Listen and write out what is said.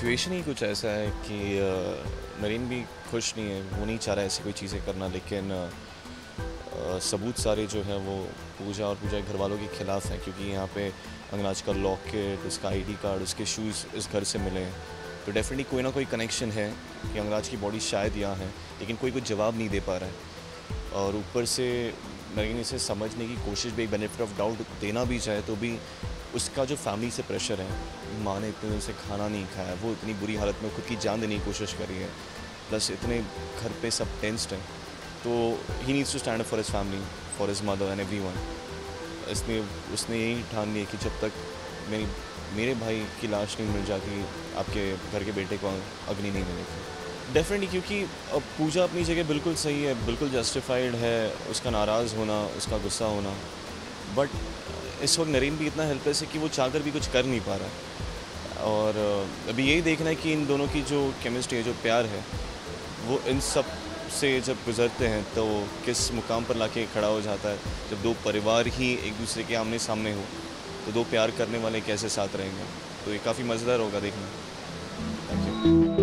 कुछ ऐसा है कि नरीन भी खुश नहीं है, वो नहीं चाह रहा ऐसी कोई चीज़ें करना, लेकिन सबूत सारे जो हैं वो पूजा और पूजा घर वालों के ख़िलाफ़ हैं, क्योंकि यहाँ पे अंगराज का लॉकेट, उसका आईडी कार्ड उसके शूज़ इस घर से मिले हैं। तो डेफिनेटली कोई ना कोई कनेक्शन है कि अंगराज की बॉडी शायद यहाँ है, लेकिन कोई कुछ जवाब नहीं दे पा रहा है। और ऊपर से नरीन इसे समझने की कोशिश भी बेनिफिट ऑफ़ डाउट देना भी चाहे तो भी उसका जो फैमिली से प्रेशर है, माँ ने इतने दिन से खाना नहीं खाया, वो इतनी बुरी हालत में खुद की जान देने की कोशिश करी है प्लस इतने घर पे सब टेंस्ड हैं तो he needs to stand for his family for his mother and everyone इसने, उसने यही ठान लिया कि जब तक मेरी, मेरे भाई की लाश नहीं मिल जाती, आपके घर के बेटे को अग्नि नहीं मिलेगी। डेफिनेटली क्योंकि अब पूजा अपनी जगह बिल्कुल सही है, बिल्कुल जस्टिफाइड है, उसका नाराज़ होना, उसका गुस्सा होना। बट इस वक्त नरीन भी इतना हेल्पलेस है कि वो चाहकर भी कुछ कर नहीं पा रहा। है और अभी यही देखना है कि इन दोनों की जो केमिस्ट्री है, जो प्यार है, वो इन सबसे जब गुजरते हैं तो किस मुकाम पर लाके खड़ा हो जाता है? जब दो परिवार ही एक दूसरे के आमने सामने हो तो दो प्यार करने वाले कैसे साथ रहेंगे? तो ये काफ़ी मज़ेदार होगा देखना।